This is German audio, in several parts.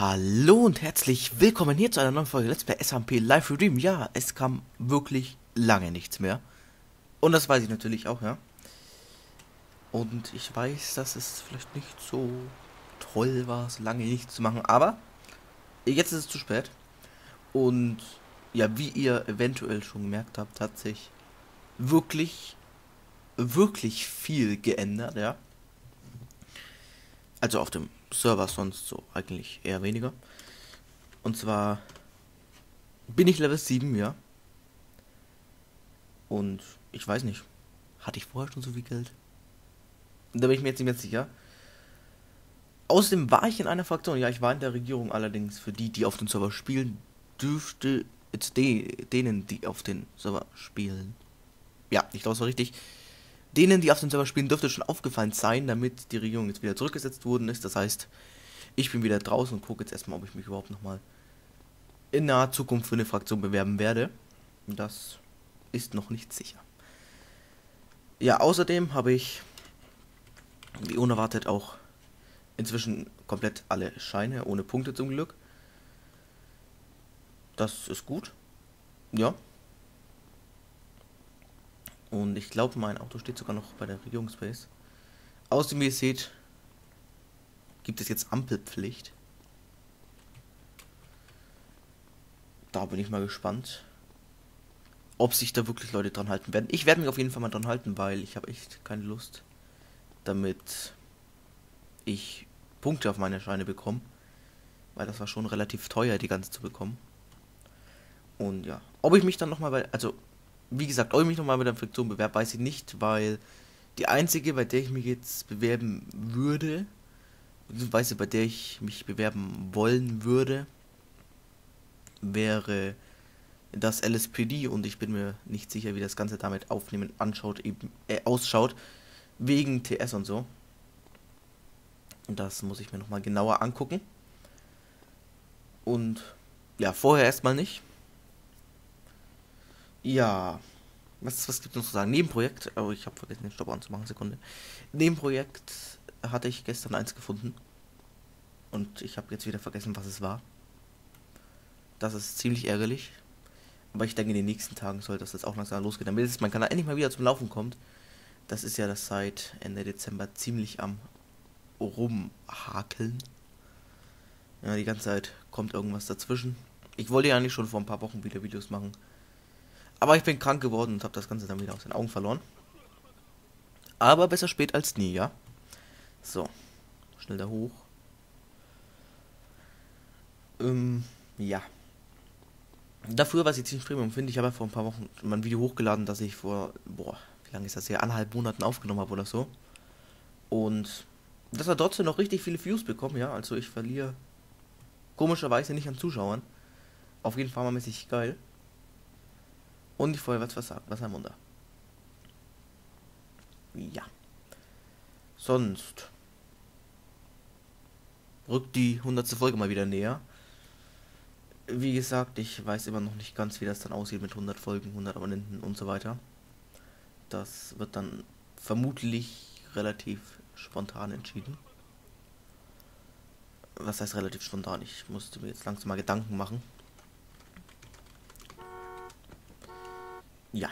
Hallo und herzlich willkommen hier zu einer neuen Folge Let's Play SMP Live Redeem. Ja, es kam wirklich lange nichts mehr. Und das weiß ich natürlich auch, ja. Und ich weiß, dass es vielleicht nicht so toll war, so lange nichts zu machen, aber jetzt ist es zu spät. Und ja, wie ihr eventuell schon gemerkt habt, hat sich wirklich, wirklich viel geändert, ja. Also auf dem Server sonst so eigentlich eher weniger. Und zwar bin ich Level 7, ja. Und ich weiß nicht, hatte ich vorher schon so viel Geld? Da bin ich mir jetzt nicht mehr sicher. Außerdem war ich in einer Fraktion, ja, ich war in der Regierung allerdings für die, die auf dem Server spielen, dürfte jetzt de denen, die auf den Server spielen. Ja, ich glaube, es war richtig denen, die auf dem Server spielen, dürfte schon aufgefallen sein, damit die Regierung jetzt wieder zurückgesetzt worden ist. Das heißt, ich bin wieder draußen und gucke jetzt erstmal, ob ich mich überhaupt nochmal in naher Zukunft für eine Fraktion bewerben werde. Das ist noch nicht sicher. Ja, außerdem habe ich, wie unerwartet, auch inzwischen komplett alle Scheine, ohne Punkte zum Glück. Das ist gut. Ja, und ich glaube, mein Auto steht sogar noch bei der Regierungspage. Außerdem, wie ihr seht, gibt es jetzt Ampelpflicht. Da bin ich mal gespannt, ob sich da wirklich Leute dran halten werden. Ich werde mich auf jeden Fall mal dran halten, weil ich habe echt keine Lust, damit ich Punkte auf meine Scheine bekomme. Weil das war schon relativ teuer, die ganze zu bekommen. Und ja, ob ich mich dann nochmal bei, also wie gesagt, ob ich mich nochmal mit der Fraktion bewerbe, weiß ich nicht, weil die einzige, bei der ich mich jetzt bewerben würde, beziehungsweise bei der ich mich bewerben wollen würde, wäre das LSPD und ich bin mir nicht sicher, wie das Ganze damit aufnehmen anschaut, eben, äh, ausschaut, wegen TS und so. Und das muss ich mir nochmal genauer angucken. Und ja, vorher erstmal nicht. Ja. Was, was gibt es noch zu sagen? Nebenprojekt, oh, ich habe vergessen, den Stopp anzumachen, Sekunde. Nebenprojekt hatte ich gestern eins gefunden. Und ich habe jetzt wieder vergessen, was es war. Das ist ziemlich ärgerlich. Aber ich denke, in den nächsten Tagen soll das jetzt auch langsam losgehen, damit mein Kanal endlich mal wieder zum Laufen kommt. Das ist ja das seit Ende Dezember ziemlich am rumhakeln. Ja, die ganze Zeit kommt irgendwas dazwischen. Ich wollte ja eigentlich schon vor ein paar Wochen wieder Videos machen. Aber ich bin krank geworden und habe das Ganze dann wieder aus den Augen verloren. Aber besser spät als nie, ja? So. Schnell da hoch. Ähm, ja. Dafür, was ich ziemlich Premium finde, ich habe ja vor ein paar Wochen mal ein Video hochgeladen, das ich vor, boah, wie lange ist das hier? Anderthalb Monaten aufgenommen habe oder so. Und das hat trotzdem noch richtig viele Views bekommen, ja. Also ich verliere komischerweise nicht an Zuschauern. Auf jeden Fall mal mäßig geil. Und die Feuerwehrwassermunder. Ja. Sonst rückt die 100. Folge mal wieder näher. Wie gesagt, ich weiß immer noch nicht ganz, wie das dann aussieht mit 100 Folgen, 100 Abonnenten und so weiter. Das wird dann vermutlich relativ spontan entschieden. Was heißt relativ spontan? Ich musste mir jetzt langsam mal Gedanken machen. Ja.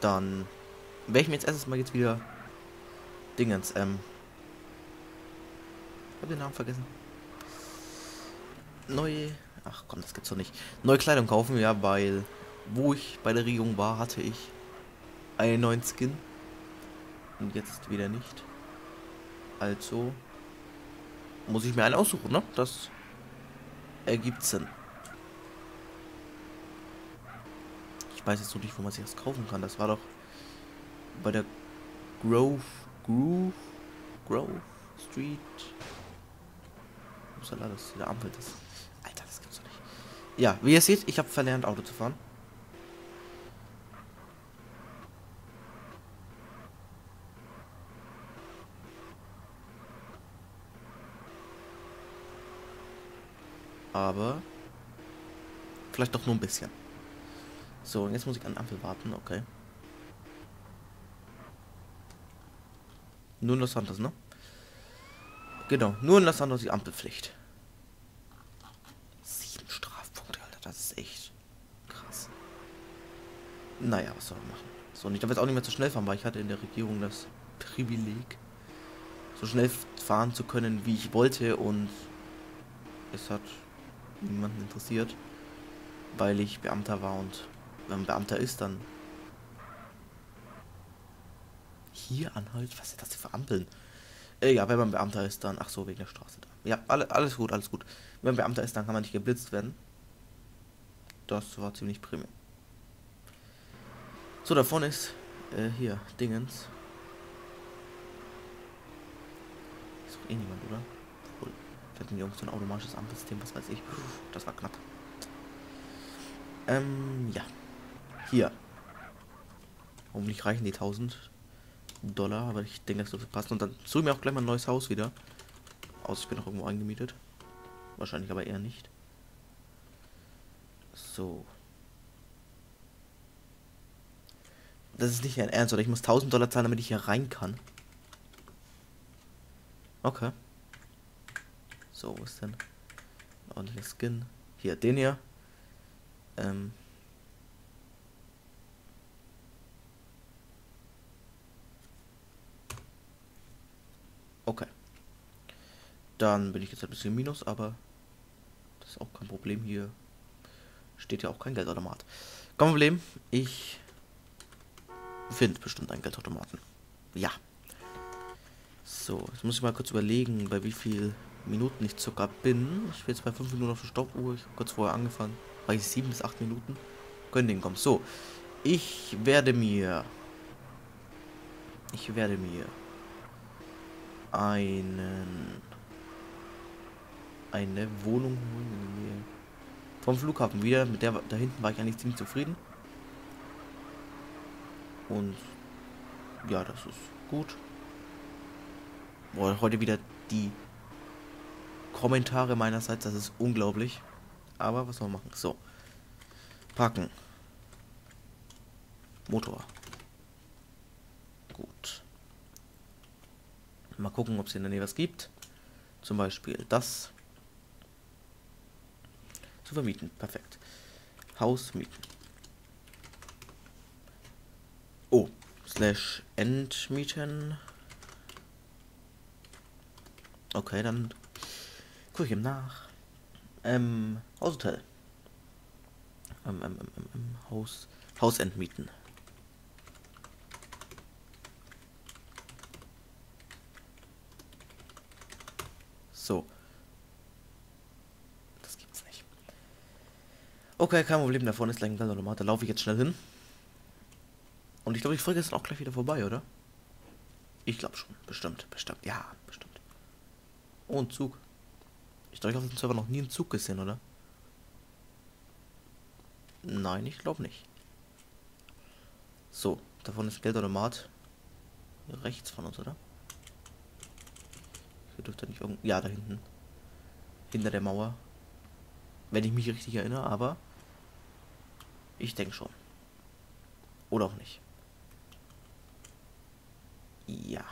Dann werde ich mir jetzt erstes Mal jetzt wieder Dingens, ähm. Ich hab den Namen vergessen. Neue. Ach komm, das gibt's doch nicht. Neue Kleidung kaufen, ja, weil wo ich bei der Regierung war, hatte ich einen neuen Skin. Und jetzt wieder nicht. Also muss ich mir einen aussuchen, ne? Das ergibt Sinn. Ich weiß jetzt noch nicht, wo man sich das kaufen kann. Das war doch bei der Grove, Groove, Grove Street. Soll das? Der Ampel das. Alter, das gibt's doch nicht. Ja, wie ihr seht, ich habe verlernt, Auto zu fahren. Aber vielleicht doch nur ein bisschen. So, und jetzt muss ich an Ampel warten, okay. Nur in Los Santos, ne? Genau, nur in Los Santos die Ampelpflicht. Sieben Strafpunkte, Alter, das ist echt krass. Naja, was soll man machen? So, und ich darf jetzt auch nicht mehr zu schnell fahren, weil ich hatte in der Regierung das Privileg, so schnell fahren zu können, wie ich wollte und es hat niemanden interessiert, weil ich Beamter war und wenn man Beamter ist, dann hier anhalt, was ist das für Ampeln? Äh, ja, wenn man Beamter ist, dann, ach so, wegen der Straße da. Ja, alle, alles gut, alles gut. Wenn man Beamter ist, dann kann man nicht geblitzt werden. Das war ziemlich prima. So, da vorne ist, äh, hier, Dingens. Ist doch eh niemand, oder? Vielleicht haben die irgend so ein automatisches Ampelsystem, was weiß ich. Das war knapp. Ähm, ja. Hier. Hoffentlich reichen die 1000 Dollar, aber ich denke, das dürfte passen. Und dann suche ich mir auch gleich mal ein neues Haus wieder. Aus, ich bin noch irgendwo eingemietet. Wahrscheinlich aber eher nicht. So. Das ist nicht ein Ernst, oder? Ich muss 1000 Dollar zahlen, damit ich hier rein kann. Okay. So, wo ist denn? Ordentlicher Skin. Hier, den hier. Ähm. Okay. Dann bin ich jetzt ein bisschen minus, aber das ist auch kein Problem. Hier steht ja auch kein Geldautomat. Kein Problem. Ich finde bestimmt einen Geldautomaten. Ja. So, jetzt muss ich mal kurz überlegen, bei wie viel Minuten ich circa bin. Ich bin jetzt bei 5 Minuten auf der Stoppuhr. Ich habe kurz vorher angefangen. Bei 7 bis 8 Minuten. Können den kommen. So. Ich werde mir. Ich werde mir einen eine Wohnung holen in der vom Flughafen wieder. Mit der da hinten war ich eigentlich ziemlich zufrieden. Und ja, das ist gut. Boah, heute wieder die Kommentare meinerseits, das ist unglaublich. Aber was soll man machen? So. Parken. Motor. Gut. Mal gucken, ob es in der Nähe was gibt. Zum Beispiel das. Zu vermieten. Perfekt. Haus mieten. Oh. Slash entmieten. Okay, dann gucke ich ihm nach. Ähm, Haushotel. Ähm, ähm, ähm, ähm, Haus, Haus entmieten. So. Das gibt's nicht. Okay, kein Problem. Da vorne ist gleich ein Geldautomat. Da laufe ich jetzt schnell hin. Und ich glaube, die Folge ist auch gleich wieder vorbei, oder? Ich glaube schon. Bestimmt, bestimmt. Ja, bestimmt. Ein Zug. Ich glaube, ich habe dem Server noch nie einen Zug gesehen, oder? Nein, ich glaube nicht. So, davon ist Geldautomat. Rechts von uns, oder? Hier dürfte nicht irgend... Ja, da hinten. Hinter der Mauer. Wenn ich mich richtig erinnere, aber... Ich denke schon. Oder auch nicht. Ja.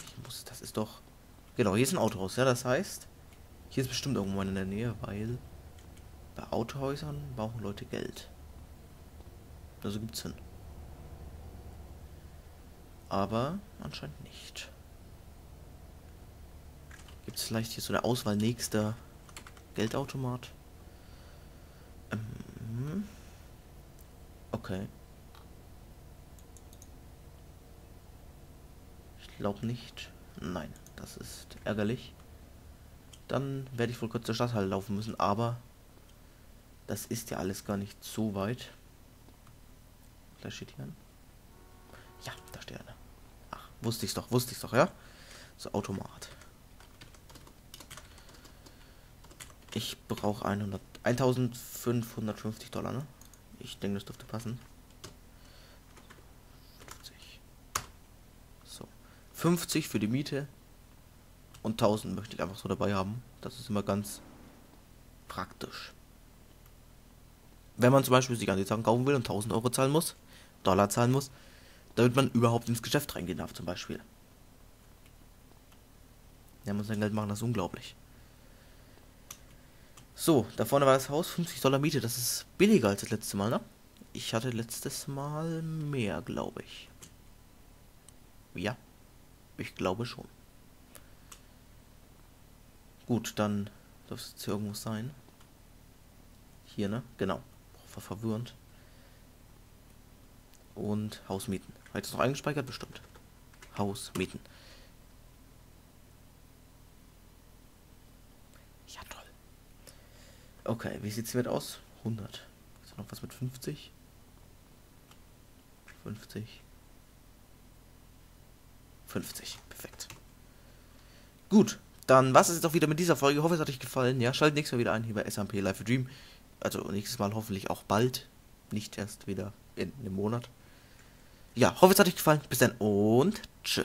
Ich muss... Das ist doch... Genau, hier ist ein Autohaus, ja, das heißt... Hier ist bestimmt irgendwann in der Nähe, weil... Bei Autohäusern brauchen Leute Geld. Also gibt's Sinn. Aber anscheinend nicht. Gibt es vielleicht hier so eine Auswahl nächster Geldautomat? Ähm, okay. Ich glaube nicht. Nein, das ist ärgerlich. Dann werde ich wohl kurz zur Stadthalle laufen müssen, aber das ist ja alles gar nicht so weit. Da steht hier ein. Ja, da steht einer. Ach, wusste ich's doch, wusste ich's doch, ja? So, Automat. Ich brauche 100, 1550 Dollar, ne? Ich denke, das dürfte passen. 50. So. 50 für die Miete. Und 1000 möchte ich einfach so dabei haben. Das ist immer ganz praktisch. Wenn man zum Beispiel sich an die Sachen kaufen will und 1000 Euro zahlen muss, Dollar zahlen muss, damit man überhaupt ins Geschäft reingehen darf, zum Beispiel. Ja, muss sein Geld machen, das ist unglaublich. So, da vorne war das Haus, 50 Dollar Miete, das ist billiger als das letzte Mal, ne? Ich hatte letztes Mal mehr, glaube ich. Ja, ich glaube schon. Gut, dann darf es jetzt hier irgendwo sein. Hier, ne? Genau. War verwirrend. Und Hausmieten. Hat es noch eingespeichert? Bestimmt. Hausmieten. Ja, toll. Okay, wie sieht es mit aus? 100. Ist noch was mit 50? 50. 50. Perfekt. Gut, dann was ist jetzt auch wieder mit dieser Folge. Ich hoffe, es hat euch gefallen. Ja, schaltet nächstes Mal wieder ein hier bei SMP Live a Dream. Also nächstes Mal hoffentlich auch bald. Nicht erst wieder in einem Monat. Ja, hoffe, es hat euch gefallen. Bis dann und tschö.